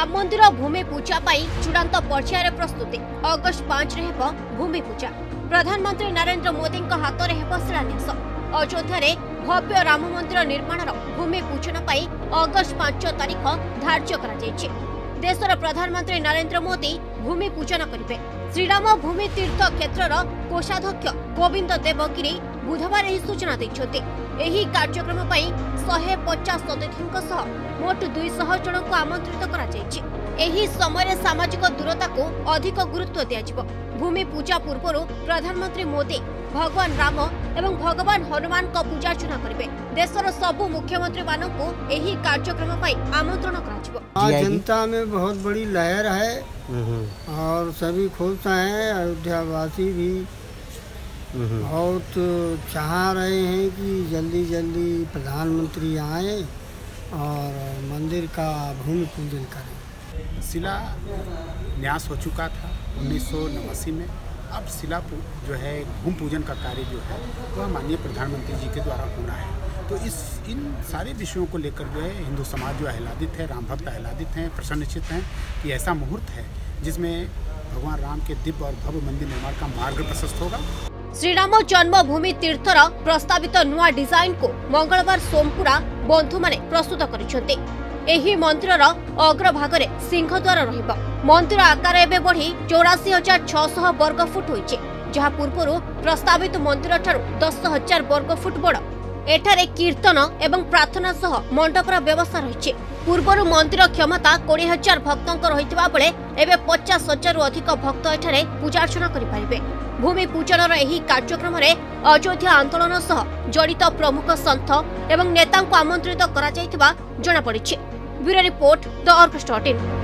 ରାମ ମନ୍ଦିର ଭୂମି ପୂଜା ପାଇଁ ଚୂଡ଼ାନ୍ତ ପର୍ଯ୍ୟାୟରେ ପ୍ରସ୍ତୁତି ଅଗଷ୍ଟ ପାଞ୍ଚରେ ହେବ ଭୂମି ପୂଜା ପ୍ରଧାନମନ୍ତ୍ରୀ ନରେନ୍ଦ୍ର ମୋଦିଙ୍କ ହାତରେ ହେବ ଶିଳାନ୍ୟାସ ଅଯୋଧ୍ୟାରେ ଭବ୍ୟ ରାମ ମନ୍ଦିର ନିର୍ମାଣର ଭୂମି ପୂଜନ ପାଇଁ ଅଗଷ୍ଟ ପାଞ୍ଚ ତାରିଖ ଧାର୍ଯ୍ୟ କରାଯାଇଛି ଦେଶର ପ୍ରଧାନମନ୍ତ୍ରୀ ନରେନ୍ଦ୍ର ମୋଦି ଭୂମି ପୂଜନ କରିବେ ଶ୍ରୀରାମ ଭୂମି ତୀର୍ଥ କ୍ଷେତ୍ରର କୋଷାଧ୍ୟକ୍ଷ ଗୋବିନ୍ଦ ଦେବଗିରି बुधवार सूचना देखते कार्यक्रम शहे पचास अतिथि मोट दुईश जन को आमंत्रित कर समय सामाजिक दूरता को अधिक गुरुत्व दिज्व भूमि पूजा पूर्व प्रधानमंत्री मोदी भगवान राम एवं भगवान हनुमान का पूजा अर्चना करेंगे देशर सबु मुख्यमंत्री मानू कार्यक्रम आमंत्रण जनता में बहुत बड़ी लहर है और सभी खुश हैं अयोध्या भी बहुत चाह रहे हैं कि जल्दी जल्दी प्रधानमंत्री आए और मंदिर का भूमि पूजन करें शिला न्यास हो चुका था उन्नीस सौ में अब शिला जो है भूमि पूजन का कार्य जो है वह तो माननीय प्रधानमंत्री जी के द्वारा होना है तो इस इन सारे विषयों को लेकर जो है हिंदू समाज जो आह्लादित है राम भक्त आह्लादित हैं प्रसन्नचित हैं कि ऐसा मुहूर्त है जिसमें भगवान राम के दिव्य और भव्य मंदिर निर्माण का मार्ग प्रशस्त होगा ଶ୍ରୀରାମ ଜନ୍ମଭୂମି ତୀର୍ଥର ପ୍ରସ୍ତାବିତ ନୂଆ ଡିଜାଇନ୍କୁ ମଙ୍ଗଳବାର ସୋମପୁରା ବନ୍ଧୁମାନେ ପ୍ରସ୍ତୁତ କରିଛନ୍ତି ଏହି ମନ୍ଦିରର ଅଗ୍ରଭାଗରେ ସିଂହଦ୍ୱାର ରହିବ ମନ୍ଦିର ଆକାର ଏବେ ବଢ଼ି ଚଉରାଶୀ ହଜାର ଛଅଶହ ବର୍ଗଫୁଟ ହୋଇଛି ଯାହା ପୂର୍ବରୁ ପ୍ରସ୍ତାବିତ ମନ୍ଦିରଠାରୁ ଦଶ ହଜାର ବର୍ଗଫୁଟ ବଡ଼ এঠারে কীর্তন এবং প্রার্থনা সহ মণ্ডপর ব্যবস্থা রয়েছে পূর্বর মন্দির ক্ষমতা কোড়ি হাজার ভক্ত রয়েছে বেড়ে এবে পচাশ হাজার অধিক ভক্ত এঠারে পূজার্চনা করে পারে ভূমি পূজনর এই কার্যক্রমে অযোধ্যা আন্দোলন সহ জড়িত প্রমুখ সন্থ এবং নেতা আমন্ত্রিত করা জনাপড়ছে bureau report the orchestra team